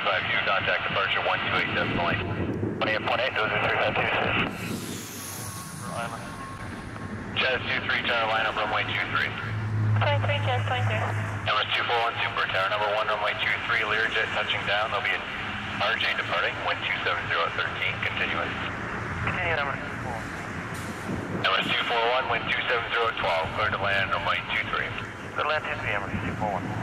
252, contact departure 128 decimal 8. 28.8, those are 3 Jazz 23, tower lineup runway 23. 23, Jazz 23. Number 241, Super Tower number 1, runway 23, Learjet touching down. There'll be an RJ departing, wind 270 at 13, continuous. Continue number Number 241, wind 270 at 12, clear to land runway 23. Good land 23, Emirates 241.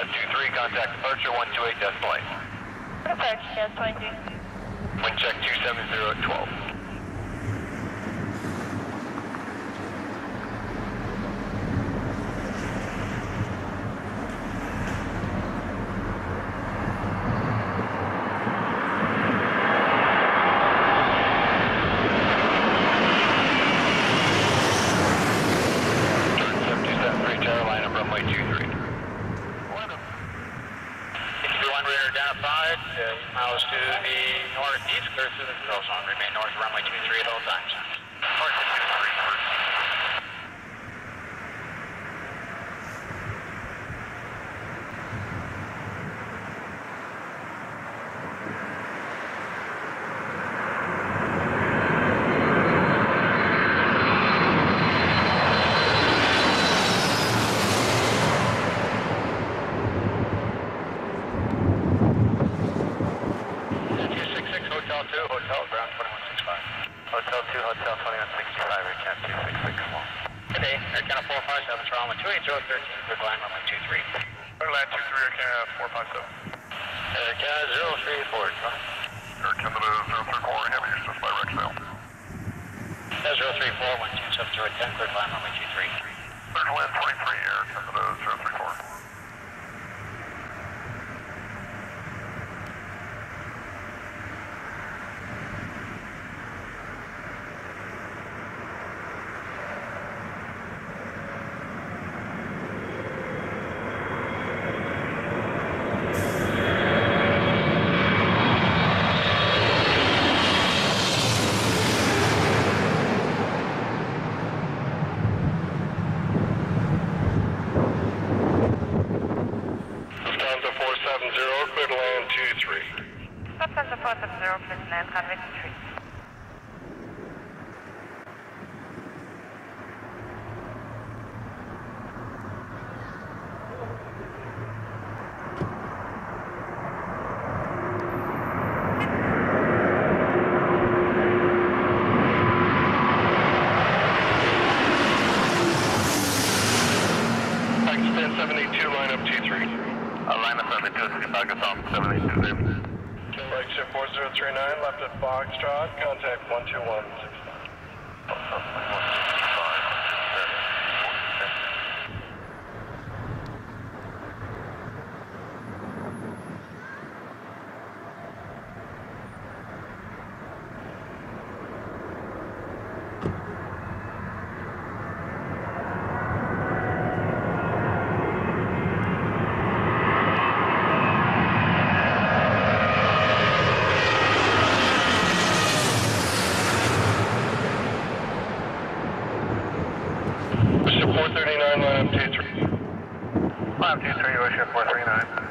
Jazz 23, contact departure 128 decimal 8. Approach, Jazz 23. Wind check 270 at 12. Miles to the northeast, clear through the control zone. Remain north runway 23 at all times. Two six six Hotel 2, Hotel ground 2165. Hotel 2, Hotel 2165, Air Cat 266, small. Good day, Air Canada 457, Toronto 28013, clear to land runway 23. Clear land 23, Air Canada 457. Air Canada 034, Toronto. Air Canada 034, heavy assist by Rexdale. That's 034, 127 10, clear to land runway 23. Clear to land 23, Air Canada 034. 0 Ferdinand 3. Line up T3. Align us on the 782 there. Flagship 4039, left at Foxtrot, contact 121. 439, line up 23. Line 23, Ocean 439.